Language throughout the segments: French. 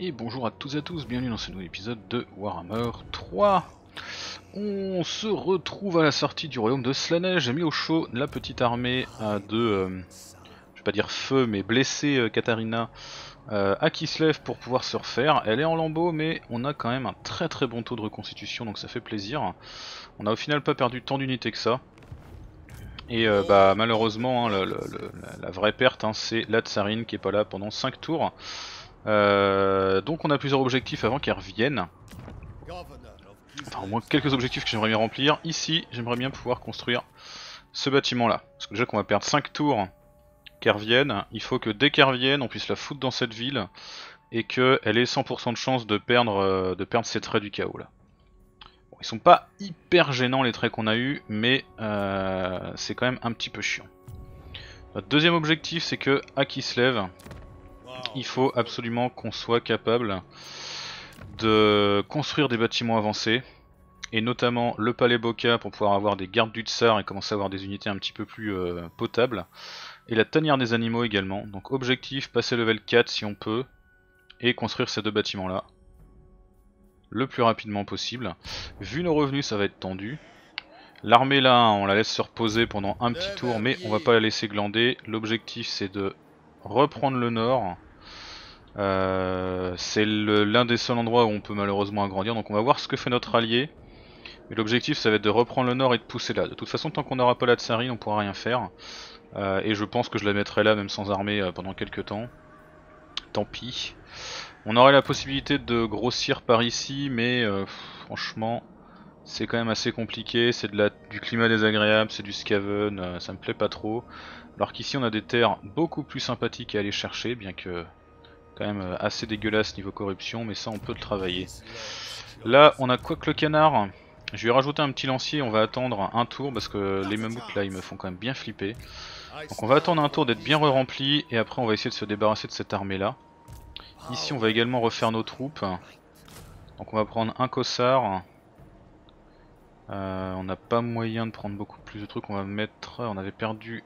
Et bonjour à tous et à tous, bienvenue dans ce nouvel épisode de Warhammer 3 On se retrouve à la sortie du royaume de Slanesh, j'ai mis au chaud la petite armée de, euh, je vais pas dire feu, mais blessé euh, Katarina euh, à Kislev pour pouvoir se refaire. Elle est en lambeau, mais on a quand même un très très bon taux de reconstitution, donc ça fait plaisir. On a au final pas perdu tant d'unités que ça. Et euh, bah malheureusement, hein, la vraie perte, hein, c'est la Tsarine qui est pas là pendant 5 tours. Euh, donc on a plusieurs objectifs avant qu'elle revienne. Enfin au moins quelques objectifs que j'aimerais bien remplir. Ici, j'aimerais bien pouvoir construire ce bâtiment là. Parce que déjà qu'on va perdre 5 tours qu'elle revienne, il faut que dès qu'elle revienne, on puisse la foutre dans cette ville et qu'elle ait 100% de chance de perdre, euh, de perdre ses traits du chaos là. Bon, ils sont pas hyper gênants les traits qu'on a eu, mais euh, c'est quand même un petit peu chiant. Notre deuxième objectif, c'est que à Kislev, il faut absolument qu'on soit capable de construire des bâtiments avancés et notamment le palais Boca pour pouvoir avoir des gardes du tsar et commencer à avoir des unités un petit peu plus euh, potables et la tanière des animaux également. Donc objectif passer level 4 si on peut et construire ces deux bâtiments là le plus rapidement possible. Vu nos revenus ça va être tendu. L'armée là on la laisse se reposer pendant un petit tour mais on va pas la laisser glander. L'objectif c'est de reprendre le nord euh, c'est l'un des seuls endroits où on peut malheureusement agrandir, donc on va voir ce que fait notre allié. Mais l'objectif ça va être de reprendre le nord et de pousser là. De toute façon tant qu'on n'aura pas la tsarine on pourra rien faire. Euh, et je pense que je la mettrai là même sans armée euh, pendant quelques temps. Tant pis. On aurait la possibilité de grossir par ici mais franchement c'est quand même assez compliqué. C'est du climat désagréable, c'est du scaven, ça me plaît pas trop. Alors qu'ici on a des terres beaucoup plus sympathiques à aller chercher bien que quand même euh, assez dégueulasse niveau corruption, mais ça on peut le travailler. Là, on a quoi que le canard. Je vais rajouter un petit lancier, on va attendre un tour parce que les mammouths là ils me font quand même bien flipper. Donc on va attendre un tour d'être bien re-rempli et après on va essayer de se débarrasser de cette armée là. Ici on va également refaire nos troupes. Donc on va prendre un cossard. Euh, on n'a pas moyen de prendre beaucoup plus de trucs, on va mettre... On avait perdu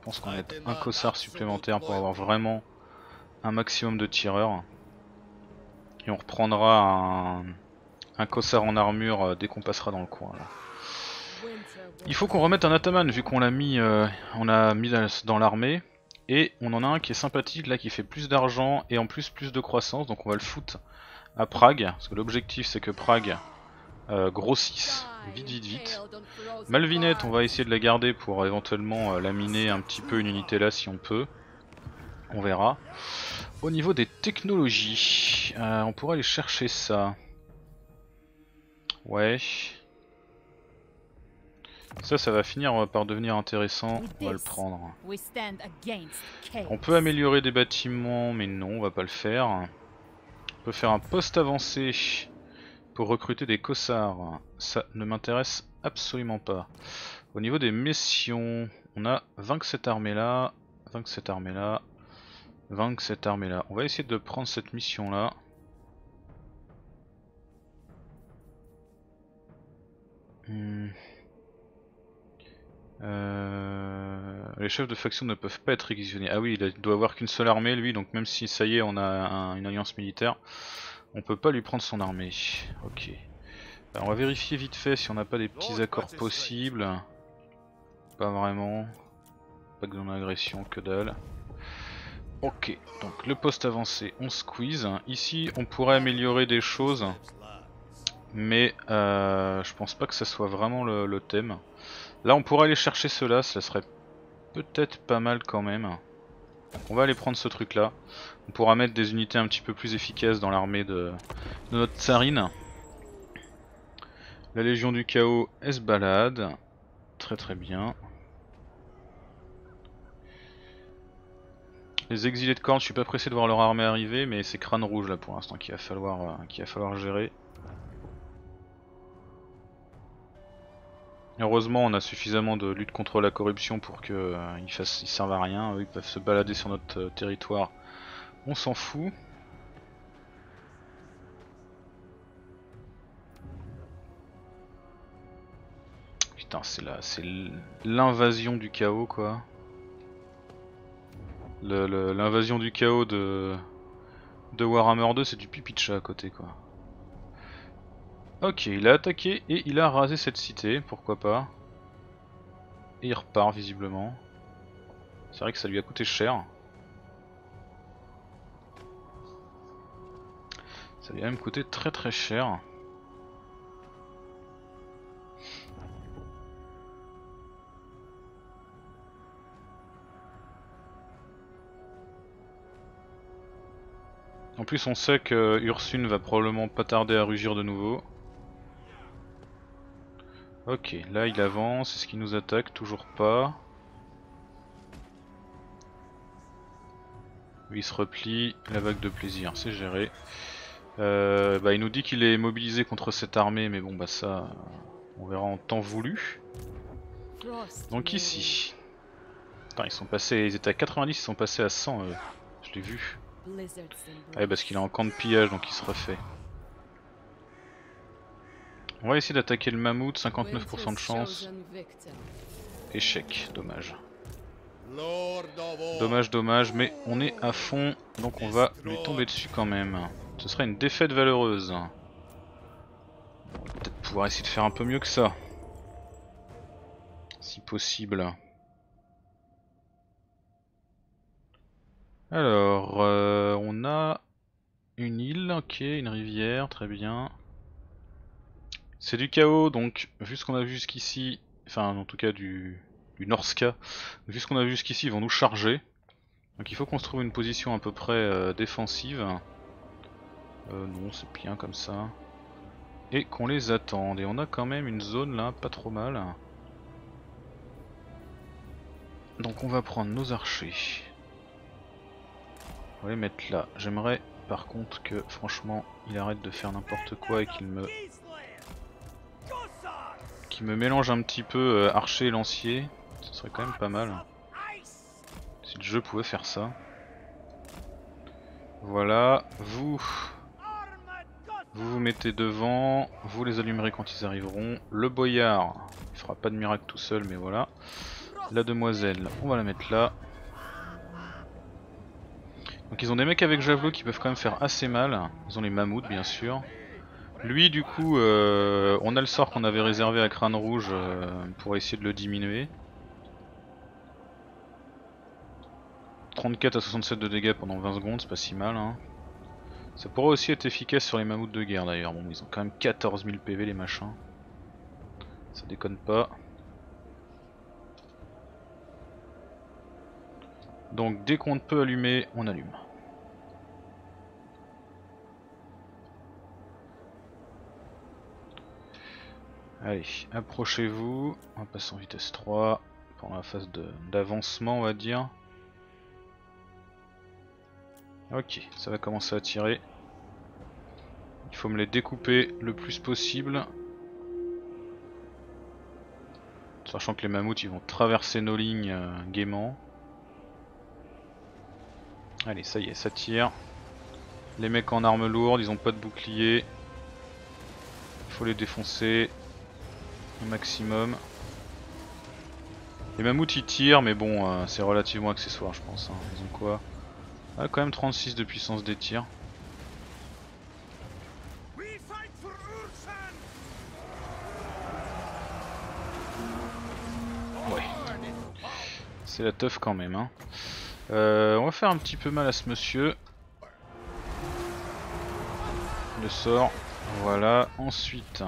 je pense qu'on va mettre un cossard supplémentaire pour avoir vraiment un maximum de tireurs. Et on reprendra un, un cossard en armure euh, dès qu'on passera dans le coin. là. Il faut qu'on remette un ataman vu qu'on l'a mis, euh, on mis dans l'armée. Et on en a un qui est sympathique là qui fait plus d'argent et en plus plus de croissance. Donc on va le foutre à Prague. Parce que l'objectif c'est que Prague euh, grossisse vite vite vite. Malvinette, on va essayer de la garder pour éventuellement euh, laminer un petit peu une unité là si on peut. On verra. Au niveau des technologies, euh, on pourrait aller chercher ça. Ouais. Ça, ça va finir euh, par devenir intéressant. On va le prendre. On peut améliorer des bâtiments, mais non, on va pas le faire. On peut faire un poste avancé recruter des cossards. Ça ne m'intéresse absolument pas. Au niveau des missions, on a vaincre cette armée là, vaincre cette armée là, vaincre cette armée là. On va essayer de prendre cette mission là. Hmm. Euh, Les chefs de faction ne peuvent pas être réquisitionnés. Ah oui, il doit avoir qu'une seule armée lui, donc même si ça y est, on a un- une alliance militaire, on peut pas lui prendre son armée. Ok. Alors, on va vérifier vite fait si on n'a pas des petits accords possibles. Pas vraiment. Pas que dans l'agression, que dalle. Ok, donc le poste avancé, on squeeze. Ici, on pourrait améliorer des choses, mais euh, je pense pas que ça soit vraiment le, le thème. Là, on pourrait aller chercher cela, ça serait peut-être pas mal quand même. On va aller prendre ce truc là. On pourra mettre des unités un petit peu plus efficaces dans l'armée de, notre tsarine. La Légion du Chaos, elle se balade. Très très bien. Les exilés de corne, je suis pas pressé de voir leur armée arriver, mais c'est crâne rouge là pour l'instant qu'il va euh, qu'il va falloir gérer. Heureusement, on a suffisamment de lutte contre la corruption pour que euh, ils, servent à rien. Eux, ils peuvent se balader sur notre euh, territoire. On s'en fout. Putain, c'est là, c'est l'invasion du chaos quoi. L'invasion du chaos de de Warhammer 2, c'est du pipi de chat à côté quoi. Ok, il a attaqué et il a rasé cette cité, pourquoi pas. Et il repart visiblement. C'est vrai que ça lui a coûté cher. Ça lui a même coûté très très cher. En plus on sait que Ursune va probablement pas tarder à rugir de nouveau. Ok, là il avance, est-ce qu'il nous attaque Toujours pas. il se replie, la vague de plaisir, c'est géré. Euh, bah, il nous dit qu'il est mobilisé contre cette armée, mais bon bah ça, on verra en temps voulu. Donc ici. Attends, ils sont passés, ils étaient à 90, ils sont passés à 100, je l'ai vu. Ah parce qu'il est en camp de pillage, donc il se refait. On va essayer d'attaquer le mammouth, 59% de chance. Échec, dommage. Dommage, dommage, mais on est à fond, donc on va lui tomber dessus quand même. Ce serait une défaite valeureuse. Peut-être pouvoir essayer de faire un peu mieux que ça. Si possible. Alors, euh, on a une île, ok, une rivière, très bien. C'est du chaos, donc vu ce qu'on a vu jusqu'ici, enfin en tout cas du, du Norska. Vu ce qu'on a vu jusqu'ici, ils vont nous charger. Donc il faut qu'on se trouve une position à peu près euh, défensive. Euh, non, c'est bien comme ça. Et qu'on les attende. Et on a quand même une zone là, pas trop mal. Donc on va prendre nos archers. On va les mettre là. J'aimerais par contre que franchement il arrête de faire n'importe quoi et qu'il me... Me mélange un petit peu euh, archer et lancier. Ce serait quand même pas mal. Si le jeu pouvait faire ça. Voilà, vous... Vous vous mettez devant, vous les allumerez quand ils arriveront. Le boyard, il fera pas de miracle tout seul, mais voilà. La demoiselle, on va la mettre là. Donc ils ont des mecs avec javelot qui peuvent quand même faire assez mal. Ils ont les mammouths bien sûr. Lui du coup, euh, on a le sort qu'on avait réservé à crâne rouge euh, pour essayer de le diminuer. 34 à 67 de dégâts pendant 20 secondes, c'est pas si mal. Hein. Ça pourrait aussi être efficace sur les mammouths de guerre d'ailleurs. Bon, ils ont quand même 14 000 PV les machins. Ça déconne pas. Donc dès qu'on peut allumer, on allume. Allez, approchez-vous. On va passer en vitesse 3 pendant la phase d'avancement, on va dire. Ok, ça va commencer à tirer. Il faut me les découper le plus possible. Sachant que les mammouths ils vont traverser nos lignes euh, gaiement. Allez, ça y est, ça tire. Les mecs en armes lourdes, ils ont pas de bouclier. Il faut les défoncer au maximum. Les mammouths ils tirent, mais bon, euh, c'est relativement accessoire, je pense. Hein. Ils ont quoi? Ah, quand même 36 de puissance des tirs. Ouais. C'est la teuf quand même. Hein. Euh, on va faire un petit peu mal à ce monsieur. Le sort. Voilà. Ensuite.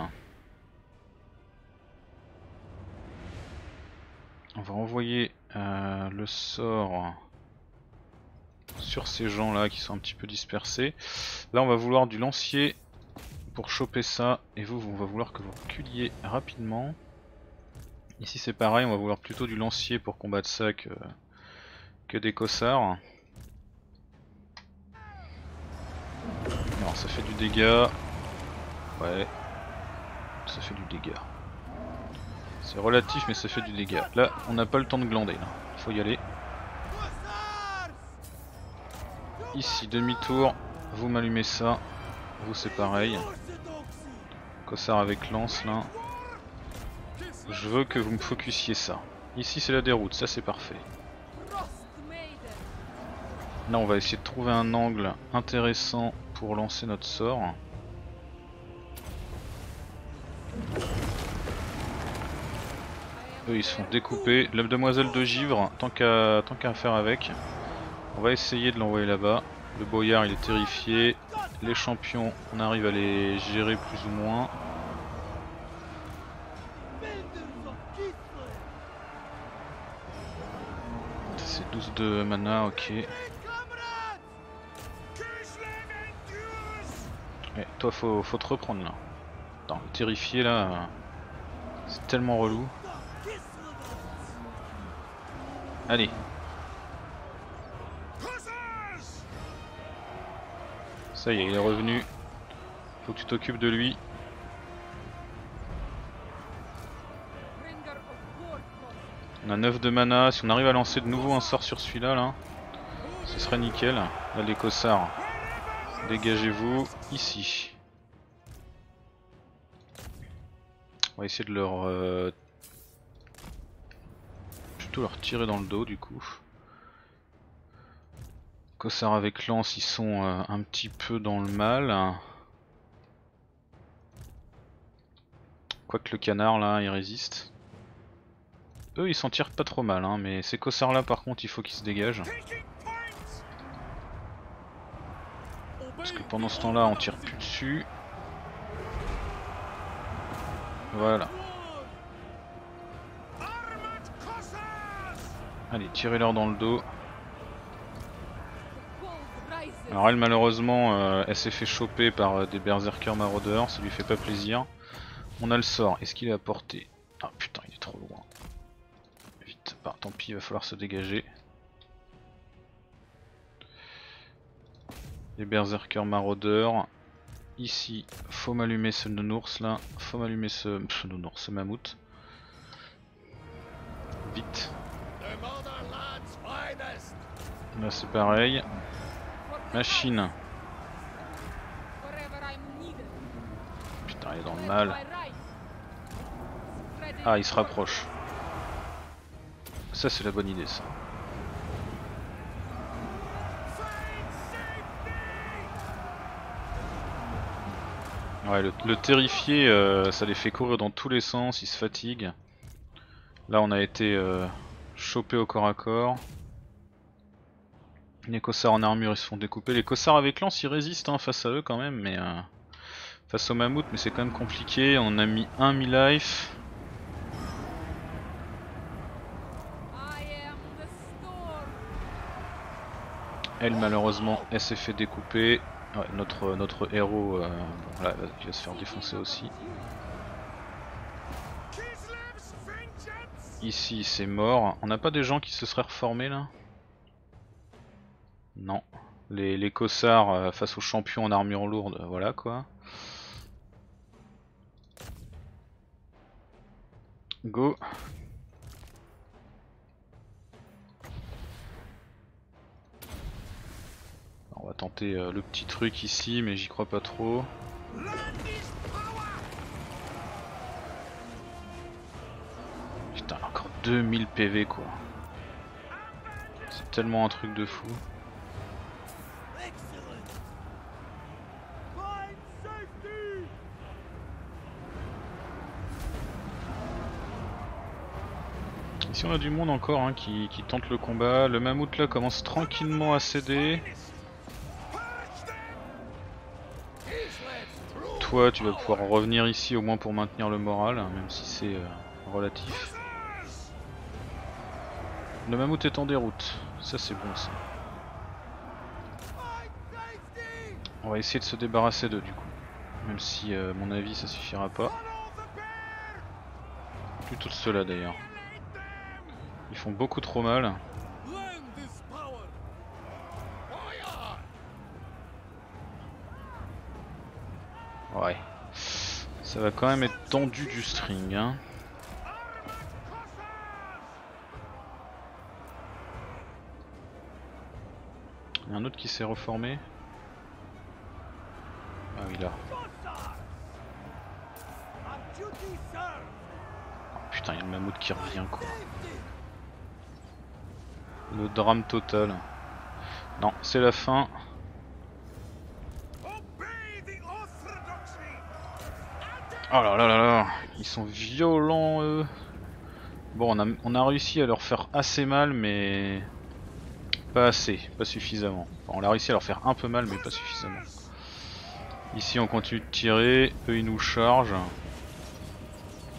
On va envoyer euh, le sort sur ces gens là qui sont un petit peu dispersés. Là on va vouloir du lancier pour choper ça et vous on va vouloir que vous reculiez rapidement. Ici c'est pareil, on va vouloir plutôt du lancier pour combattre ça que, que des cossards. Alors ça fait du dégât. Ouais. Ça fait du dégât. C'est relatif mais ça fait du dégât. Là on n'a pas le temps de glander là. Faut y aller. Ici, demi-tour, vous m'allumez ça. Vous c'est pareil. Cossard avec lance là. Je veux que vous me focussiez ça. Ici c'est la déroute, ça c'est parfait. Là on va essayer de trouver un angle intéressant pour lancer notre sort. Eux ils se font découper. La demoiselle de givre, tant qu'à faire avec. On va essayer de l'envoyer là-bas. Le boyard il est terrifié. Les champions, on arrive à les gérer plus ou moins. C'est 12 de mana, ok. Toi faut, faut te reprendre là. Attends, terrifié là, c'est tellement relou. Allez. Ça y est, il est revenu. Faut que tu t'occupes de lui. On a 9 de mana, si on arrive à lancer de nouveau un sort sur celui-là, là, ce serait nickel. Là les dégagez-vous ici. On va essayer de leur... Euh, leur tirer dans le dos du coup. Cossards avec lance, ils sont euh, un petit peu dans le mal. Quoique le canard là, il résiste. Eux ils s'en tirent pas trop mal, hein, mais ces cossards là par contre il faut qu'ils se dégagent. Parce que pendant ce temps là on tire plus dessus. Voilà. Allez, tirez-leur dans le dos. Alors elle malheureusement euh, elle s'est fait choper par euh, des berserkers maraudeurs, ça lui fait pas plaisir. On a le sort, est-ce qu'il est à portée? Ah putain il est trop loin. Bah, tant pis, il va falloir se dégager. Les berserkers maraudeurs. Ici, faut m'allumer ce nounours là. Faut m'allumer ce, ce nounours, ce mammouth. Vite. Là c'est pareil. Machine. Putain, il est dans le mal. Ah, il se rapproche. Ça c'est la bonne idée ça. Ouais, le, terrifié, euh, ça les fait courir dans tous les sens, ils se fatiguent. Là on a été euh, chopé au corps à corps. Les cossards en armure ils se font découper. Les cossards avec lance ils résistent hein, face à eux quand même, mais euh, face au mammouth, mais c'est quand même compliqué. On a mis un mi-life. Elle malheureusement elle s'est fait découper. notre, notre héros euh, il va se faire défoncer aussi. Ici c'est mort. On n'a pas des gens qui se seraient reformés là? Non. Les, cossards euh, face aux champions en armure lourde, voilà quoi. Go On va tenter euh, le petit truc ici, mais j'y crois pas trop. Putain, encore 2000 PV quoi. C'est tellement un truc de fou. On a du monde encore hein, qui, tente le combat. Le mammouth là commence tranquillement à céder. tu vas pouvoir revenir ici au moins pour maintenir le moral, hein, même si c'est euh, relatif. Le mammouth est en déroute, ça c'est bon ça. On va essayer de se débarrasser d'eux du coup, même si euh, à mon avis ça suffira pas. Plutôt de ceux-là d'ailleurs. Font beaucoup trop mal. Ouais. Ça va quand même être tendu du string. Hein. Il y a un autre qui s'est reformé. Ah oui là. Oh, putain, il y a le mammouth qui revient quoi. Le drame total. Non, c'est la fin. Oh là là là là, ils sont violents eux. Bon, on a, on a réussi à leur faire assez mal, mais pas assez, pas suffisamment. on a réussi à leur faire un peu mal, mais pas suffisamment. Ici, on continue de tirer, eux ils nous chargent.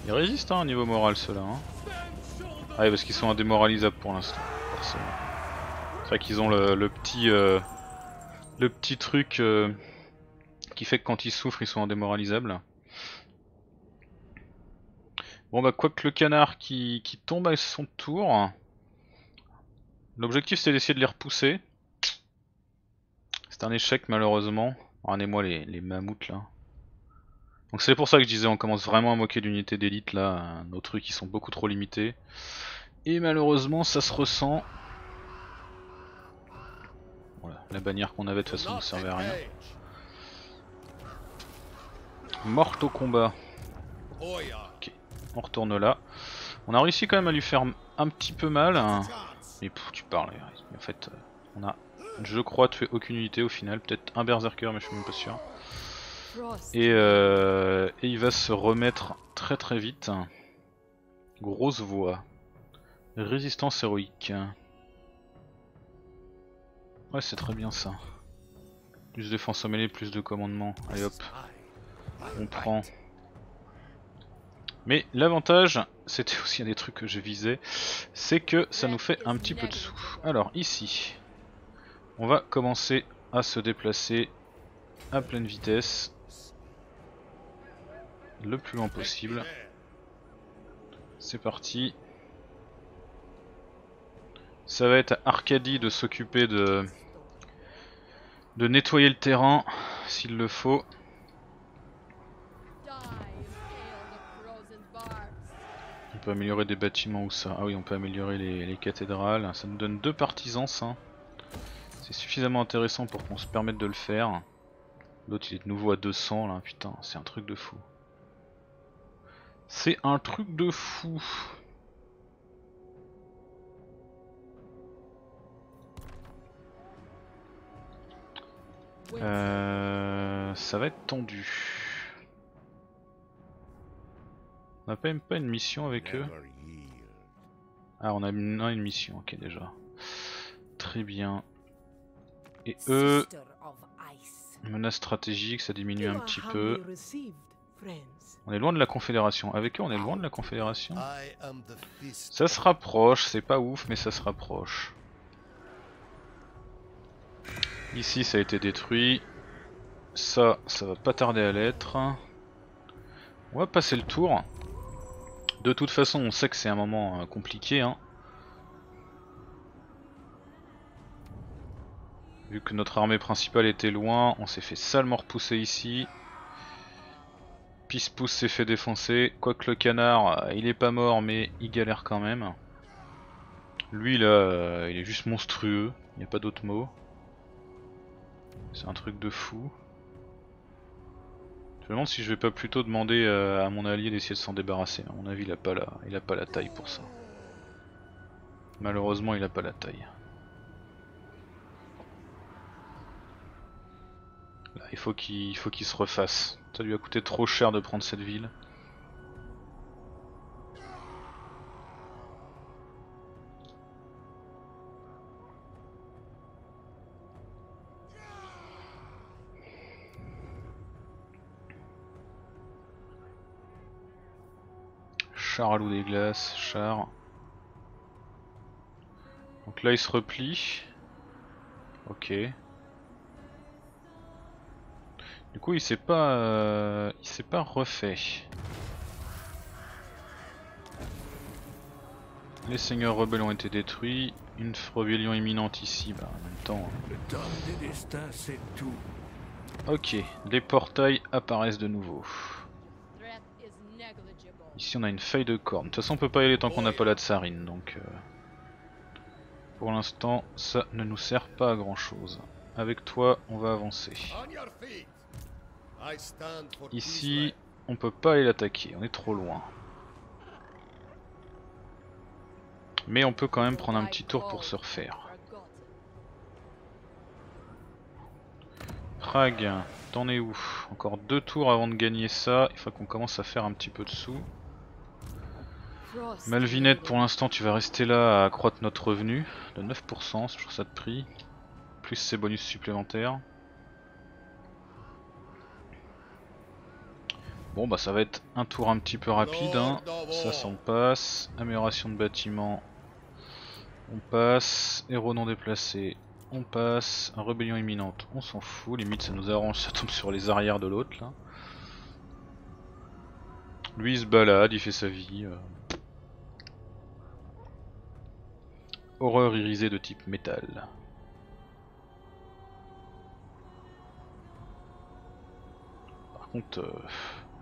Ils résistent hein, au niveau moral ceux-là. Hein. Ah ouais, parce qu'ils sont indémoralisables pour l'instant, C'est vrai qu'ils ont le, petit, euh, le petit truc euh, qui fait que quand ils souffrent, ils sont indémoralisables. Bon bah quoi que le canard qui, tombe à son tour. L'objectif c'est d'essayer de les repousser. C'est un échec malheureusement. Regardez-moi les, les mammouths là. Donc c'est pour ça que je disais on commence vraiment à moquer d'unités d'élite là, nos trucs qui sont beaucoup trop limités. Et malheureusement ça se ressent. Voilà, la bannière qu'on avait de toute façon ne servait à rien. Morte au combat. Ok on retourne là. On a réussi quand même à lui faire un petit peu mal. Hein. Mais tu parles, en fait, euh, on a, je crois, tué aucune unité au final. Peut-être un berserker, mais je suis même pas sûr. Euh, et, il va se remettre très très vite. Grosse voix. Résistance héroïque. Ouais, c'est très bien ça. Plus de défense mêlée, plus de commandement. Allez hop. On prend. Mais l'avantage, c'était aussi un des trucs que je visais, c'est que ça nous fait un petit peu de sous. Alors ici, on va commencer à se déplacer à pleine vitesse, le plus loin possible. C'est parti. Ça va être à Arcadie de s'occuper de, de nettoyer le terrain s'il le faut. peut améliorer des bâtiments ou ça Ah oui, on peut améliorer les, cathédrales. Ça nous donne deux partisans, ça. C'est suffisamment intéressant pour qu'on se permette de le faire. L'autre il est de nouveau à 200 là, putain, c'est un truc de fou. C'est un truc de fou. Euh, ça va être tendu. On n'a pas même pas une mission avec eux Ah on a une, une mission, ok déjà. Très bien. Et eux, menace stratégique, ça diminue un petit peu. On est loin de la confédération. Avec eux on est loin de la confédération. Ça se rapproche, c'est pas ouf mais ça se rapproche. Ici ça a été détruit. Ça, ça va pas tarder à l'être. On va passer le tour. De toute façon, on sait que c'est un moment euh, compliqué. Hein. Vu que notre armée principale était loin, on s'est fait salement repousser ici. Pispousse s'est fait défoncer. Quoique le canard, euh, il est pas mort, mais il galère quand même. Lui là, euh, il est juste monstrueux. Il n'y a pas d'autre mot. C'est un truc de fou. Je me demande si je vais pas plutôt demander euh, à mon allié d'essayer de s'en débarrasser. À mon avis, il a pas la, il a pas taille pour ça. Malheureusement, il a pas la taille. Là, il faut qu'il se refasse. Ça lui a coûté trop cher de prendre cette ville. Char à l'eau des glaces, char. Donc là il se replie. Ok. Du coup il s'est pas euh, il s'est pas refait. Les seigneurs rebelles ont été détruits. Une rébellion imminente ici, bah en même temps. Hein. Ok, les portails apparaissent de nouveau. Ici on a une feuille de corne. De toute façon on peut pas y aller tant qu'on n'a pas la tsarine donc... Euh, pour l'instant ça ne nous sert pas à grand chose. Avec toi on va avancer. Ici on peut pas aller l'attaquer, on est trop loin. Mais on peut quand même prendre un petit tour pour se refaire. Prague, t'en es où? Encore deux tours avant de gagner ça, il faut qu'on commence à faire un petit peu de sous. Malvinette pour l'instant tu vas rester là à accroître notre revenu de 9%, c'est toujours ça de prix, plus ces bonus supplémentaires. Bon bah ça va être un tour un petit peu rapide, hein. ça s'en passe, amélioration de bâtiment, on passe, héros non déplacé, on passe, rébellion imminente, on s'en fout, limite ça nous arrange, ça tombe sur les arrières de l'autre là. Lui il se balade, il fait sa vie. Euh. Horreur irisée de type métal. Par contre, euh,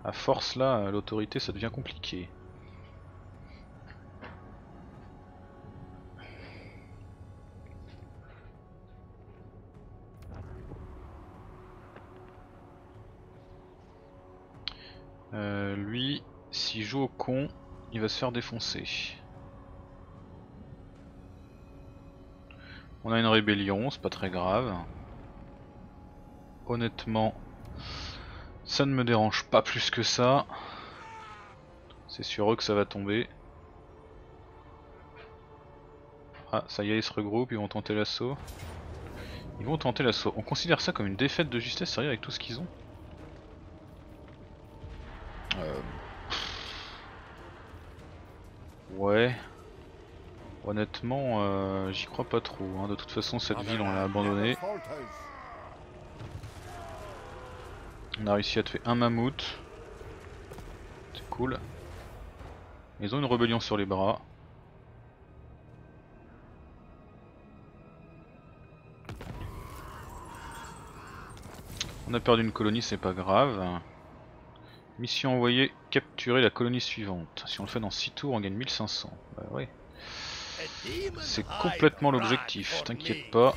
à force là, l'autorité ça devient compliqué. Euh, lui, s'il joue au con, il va se faire défoncer. On a une rébellion, c'est pas très grave. Honnêtement, ça ne me dérange pas plus que ça. C'est sur eux que ça va tomber. Ah, ça y est, ils se regroupent, ils vont tenter l'assaut. Ils vont tenter l'assaut. On considère ça comme une défaite de justesse, sérieux, avec tout ce qu'ils ont euh... Ouais. Honnêtement, euh, j'y crois pas trop. Hein. De toute façon, cette ville, on l'a abandonnée. On a réussi à tuer un mammouth. C'est cool. Ils ont une rébellion sur les bras. On a perdu une colonie, c'est pas grave. Mission envoyée, capturer la colonie suivante. Si on le fait dans 6 tours, on gagne 1500. Bah ouais. C'est complètement l'objectif, t'inquiète pas.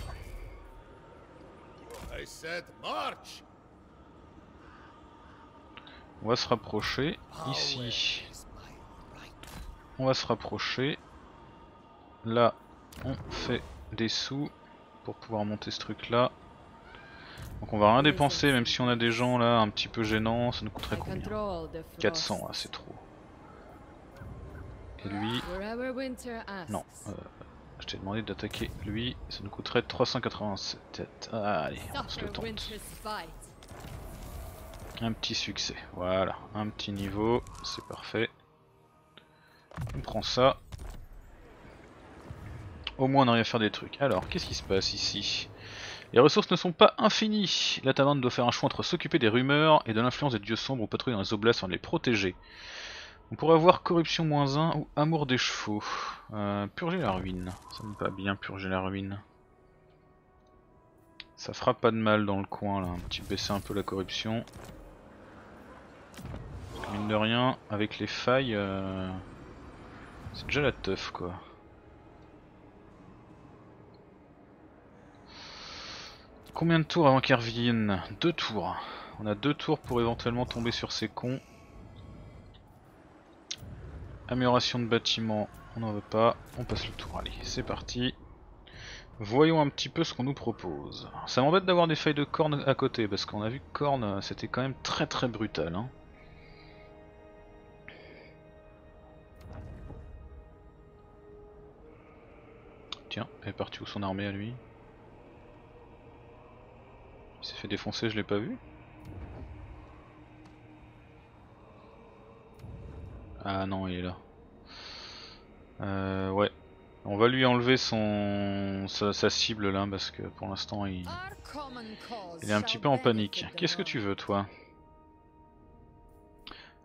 On va se rapprocher ici. On va se rapprocher. Là, on fait des sous pour pouvoir monter ce truc là. Donc on va rien dépenser même si on a des gens là un petit peu gênants, ça nous coûterait combien? 400, ah, c'est trop. Et lui... Non, euh, je t'ai demandé d'attaquer lui, ça nous coûterait 387. Ah, allez, on se le tente. Un petit succès, voilà, un petit niveau, c'est parfait. On prend ça. Au moins on arrive à faire des trucs. Alors, qu'est-ce qui se passe ici? Les ressources ne sont pas infinies. La taverne doit faire un choix entre s'occuper des rumeurs et de l'influence des dieux sombres ou patrouiller dans les oblasts de les protéger. On pourrait avoir corruption moins 1 ou amour des chevaux. Euh, purger la ruine. Ça me va bien purger la ruine. Ça fera pas de mal dans le coin là, un petit baisser un peu la corruption. mine de rien, avec les failles, euh, c'est déjà la teuf quoi. Combien de tours avant qu'ils reviennent Deux tours. On a deux tours pour éventuellement tomber sur ces cons. Amélioration de bâtiment, on n'en veut pas, on passe le tour, allez, c'est parti. Voyons un petit peu ce qu'on nous propose. Ça m'embête d'avoir des feuilles de corne à côté, parce qu'on a vu que corne c'était quand même très très brutal. Hein. Tiens, elle est partie où son armée à lui? Il s'est fait défoncer, je l'ai pas vu Ah non, il est là. Euh, ouais. On va lui enlever son sa, cible là parce que pour l'instant il... il est un petit peu en panique. Qu'est-ce que tu veux toi?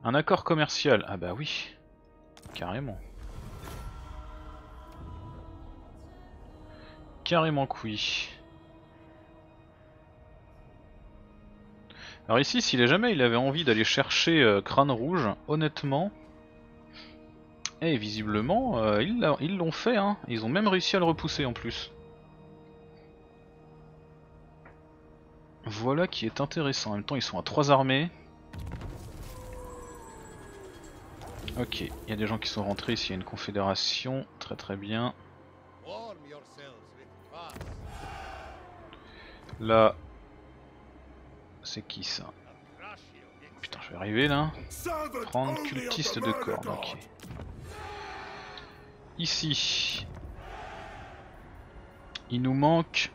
Un accord commercial Ah bah oui. Carrément. Carrément oui. Alors ici, s'il jamais il avait envie d'aller chercher euh, Crâne Rouge, honnêtement, et visiblement, euh, ils l'ont fait, hein. ils ont même réussi à le repousser en plus. Voilà qui est intéressant, en même temps ils sont à trois armées. Ok, il y a des gens qui sont rentrés ici, il y a une confédération, très très bien. Là, C'est qui ça? Putain, je vais arriver là. Prendre cultiste de corps, ok. Ici, il nous manque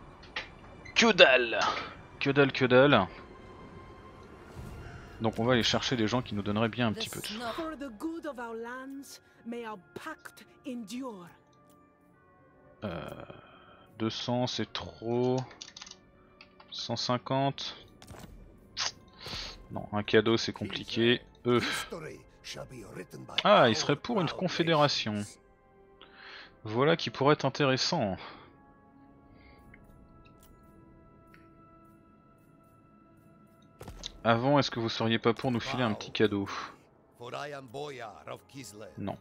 que dalle Que dalle, que dalle Donc on va aller chercher des gens qui nous donneraient bien un petit peu de sous. Euh, 200 c'est trop. 150 Non, un cadeau c'est compliqué. Eux. Ah, il serait pour une confédération. Voilà qui pourrait être intéressant. Avant, est-ce que vous seriez pas pour nous filer un petit cadeau? Non.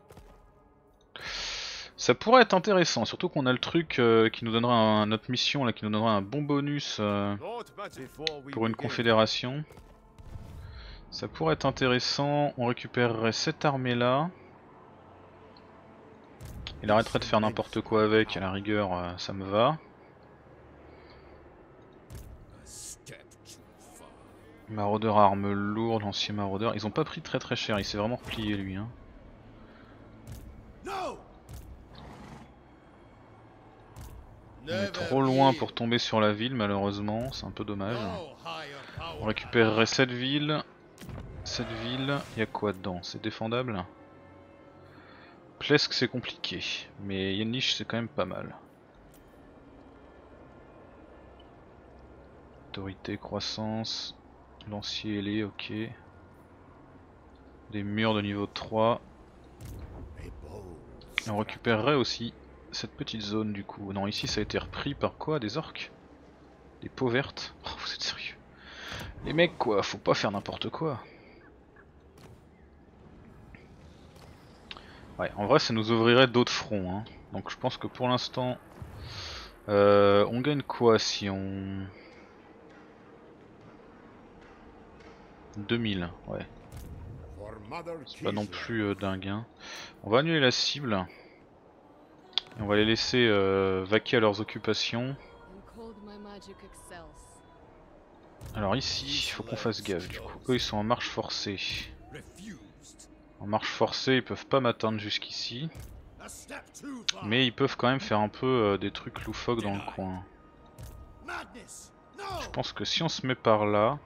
Ça pourrait être intéressant, surtout qu'on a le truc euh, qui nous donnera notre mission là, qui nous donnera un bon bonus euh, pour une confédération. Ça pourrait être intéressant, on récupérerait cette armée là. Il arrêterait de faire n'importe quoi avec, à la rigueur euh, ça me va. Maraudeur arme lourde, l'ancien maraudeur. Ils ont pas pris très très cher, il s'est vraiment replié lui. Hein. On est trop loin pour tomber sur la ville malheureusement, c'est un peu dommage. On récupérerait cette ville. Cette ville, il y a quoi dedans? C'est défendable? Plesk c'est compliqué, mais Yenlich c'est quand même pas mal. Autorité, croissance, lancier ailé, ok. Des murs de niveau 3. Et on récupérerait aussi cette petite zone du coup. Non, ici ça a été repris par quoi Des orques? Des peaux vertes? Oh, vous êtes sérieux? Les mecs quoi, faut pas faire n'importe quoi. Ouais, en vrai ça nous ouvrirait d'autres fronts. Hein. Donc je pense que pour l'instant... Euh, on gagne quoi si on... 2000, ouais. Pas non plus euh, dingue. Hein. On va annuler la cible. Et on va les laisser euh, vaquer à leurs occupations. Alors ici, il faut qu'on fasse gaffe du coup. Eux ils sont en marche forcée. En marche forcée, ils peuvent pas m'atteindre jusqu'ici. Mais ils peuvent quand même faire un peu euh, des trucs loufoques dans le coin. Je pense que si on se met par là...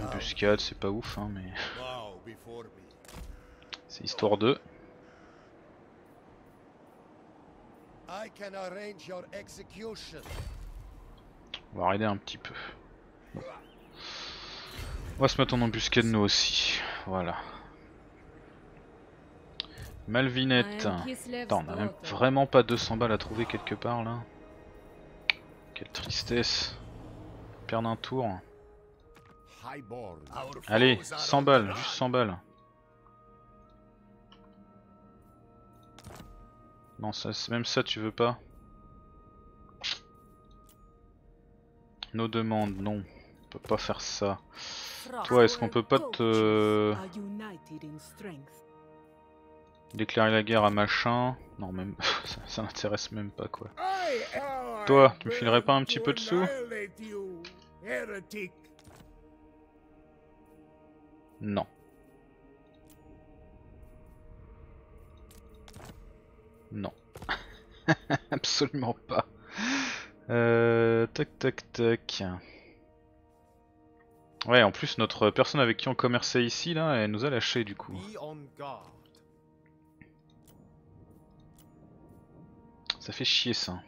Embuscade, c'est pas ouf, hein, mais. c'est histoire On va rider un petit peu. On va se mettre en embuscade nous aussi. Voilà. Malvinette. Attends, on a même vraiment pas 200 balles à trouver quelque part là. Quelle tristesse. Perdre un tour. Allez, 100 balles, juste 100 balles. Non, ça, même ça tu veux pas Nos demandes, non. On peut pas faire ça. Toi, est-ce qu'on peut pas te... Déclarer la guerre à machin? Non, même... ça, ça n'intéresse même pas, quoi. Toi, tu me filerais pas un petit peu de sous? Non. Non. Absolument pas. Euh, tac tac tac. Ouais, en plus notre personne avec qui on commerçait ici, là, elle nous a lâché du coup. Ça fait chier ça.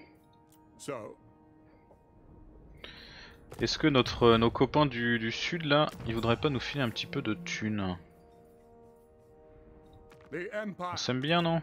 Est-ce que notre, euh, nos copains du, du, sud là, ils voudraient pas nous filer un petit peu de thunes? On s'aime bien non?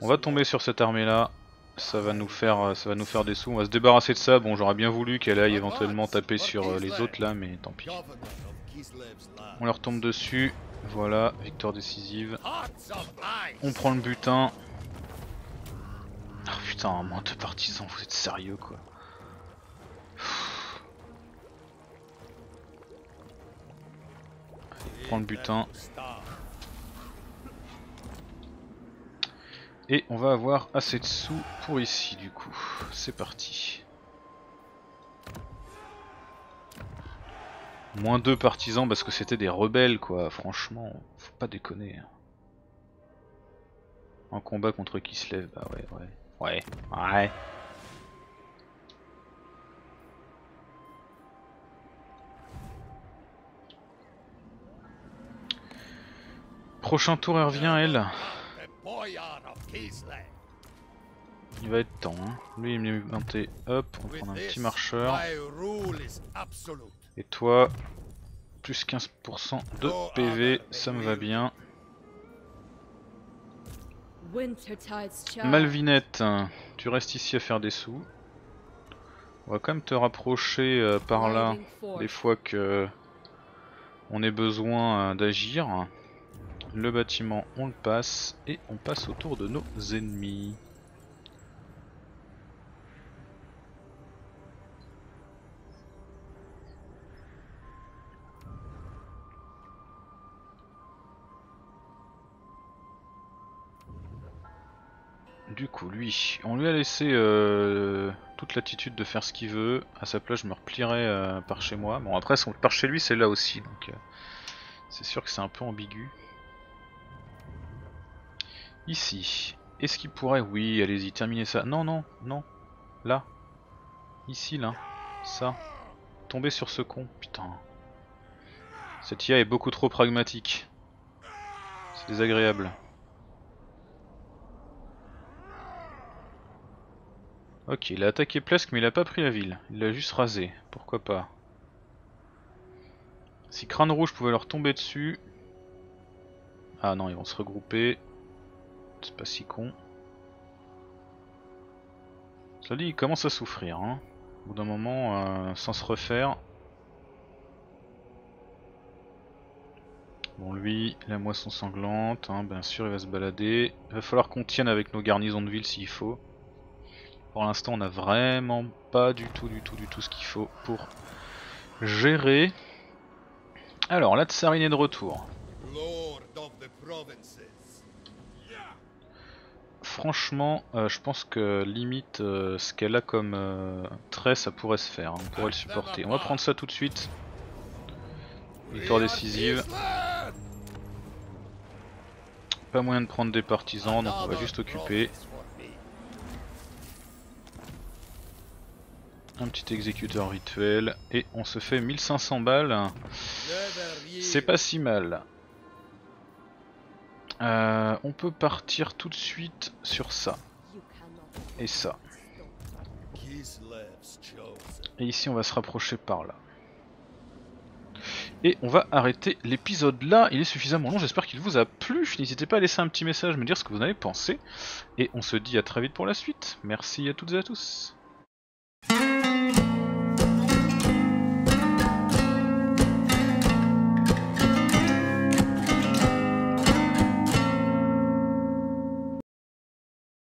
On va tomber sur cette armée là. Ça va nous faire ça va nous faire des sous. On va se débarrasser de ça. Bon j'aurais bien voulu qu'elle aille éventuellement taper sur euh, les autres là mais tant pis. On leur tombe dessus. Voilà, victoire décisive. On prend le butin. Oh putain, moins de partisans, vous êtes sérieux quoi. On prend le butin. Et on va avoir assez de sous pour ici du coup. C'est parti. Moins deux partisans parce que c'était des rebelles quoi, franchement, faut pas déconner. Un combat contre qui se lève, bah ouais, ouais, ouais, ouais. Prochain tour elle revient elle. Il va être temps. Hein. Lui il est monté. Hop, on va prendre un petit marcheur. Et toi, plus 15% de PV, ça me va bien. Malvinette, tu restes ici à faire des sous. On va quand même te rapprocher euh, par là des fois que on ait besoin euh, d'agir. Le bâtiment, on le passe et on passe autour de nos ennemis. Du coup, lui, on lui a laissé euh, toute l'attitude de faire ce qu'il veut. À sa place, je me replierai euh, par chez moi. Bon, après, par chez lui, c'est là aussi, donc euh, c'est sûr que c'est un peu ambigu. Ici, est-ce qu'il pourrait? Oui, allez-y, terminez ça. Non, non, non. Là. Ici, là. Ça. Tomber sur ce con. Putain. Cette IA est beaucoup trop pragmatique. C'est désagréable. Ok, il a attaqué Plesk mais il a pas pris la ville. Il l'a juste rasé. Pourquoi pas? Si Crâne Rouge pouvait leur tomber dessus... Ah non, ils vont se regrouper. C'est pas si con. Ça dit, il commence à souffrir. Hein. Au bout d'un moment, euh, sans se refaire. Bon lui, la moisson sanglante, hein, bien sûr il va se balader. Il va falloir qu'on tienne avec nos garnisons de ville s'il faut. Pour l'instant, on n'a vraiment pas du tout, du tout, du tout ce qu'il faut pour gérer. Alors, la tsarine est de retour. Franchement, euh, je pense que limite euh, ce qu'elle a comme euh, trait, ça pourrait se faire. Hein. on pourrait le supporter. On va prendre ça tout de suite. Victoire décisive. Pas moyen de prendre des partisans, donc on va juste occuper. Un petit exécuteur rituel et on se fait 1500 balles. C'est pas si mal. Euh, on peut partir tout de suite sur ça. Et ça. Et ici on va se rapprocher par là. Et on va arrêter l'épisode là, il est suffisamment long, j'espère qu'il vous a plu. N'hésitez pas à laisser un petit message, me dire ce que vous en avez pensé. Et on se dit à très vite pour la suite. Merci à toutes et à tous.